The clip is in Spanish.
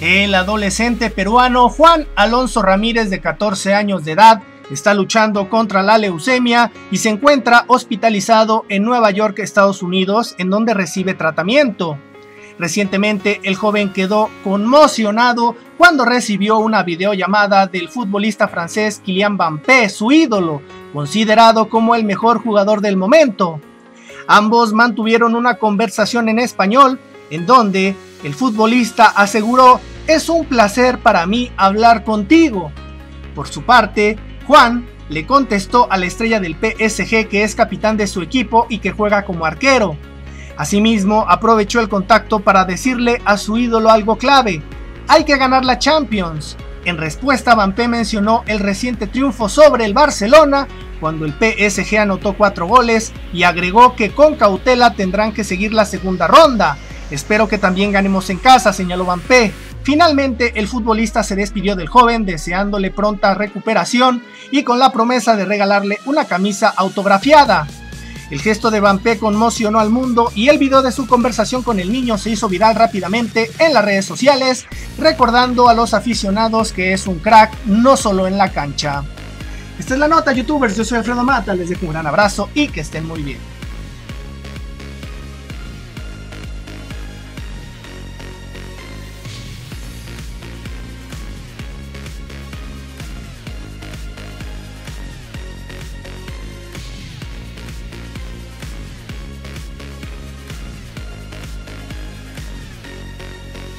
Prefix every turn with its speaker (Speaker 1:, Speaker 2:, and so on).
Speaker 1: El adolescente peruano Juan Alonso Ramírez de 14 años de edad está luchando contra la leucemia y se encuentra hospitalizado en Nueva York, Estados Unidos, en donde recibe tratamiento. Recientemente el joven quedó conmocionado cuando recibió una videollamada del futbolista francés Kylian Mbappé, su ídolo, considerado como el mejor jugador del momento. Ambos mantuvieron una conversación en español en donde el futbolista aseguró, es un placer para mí hablar contigo. Por su parte, Juan le contestó a la estrella del PSG que es capitán de su equipo y que juega como arquero. Asimismo, aprovechó el contacto para decirle a su ídolo algo clave, hay que ganar la Champions. En respuesta, Mbappé mencionó el reciente triunfo sobre el Barcelona cuando el PSG anotó cuatro goles y agregó que con cautela tendrán que seguir la segunda ronda, Espero que también ganemos en casa, señaló P. Finalmente, el futbolista se despidió del joven deseándole pronta recuperación y con la promesa de regalarle una camisa autografiada. El gesto de P conmocionó al mundo y el video de su conversación con el niño se hizo viral rápidamente en las redes sociales, recordando a los aficionados que es un crack no solo en la cancha. Esta es la nota, youtubers. Yo soy Alfredo Mata. Les dejo un gran abrazo y que estén muy bien.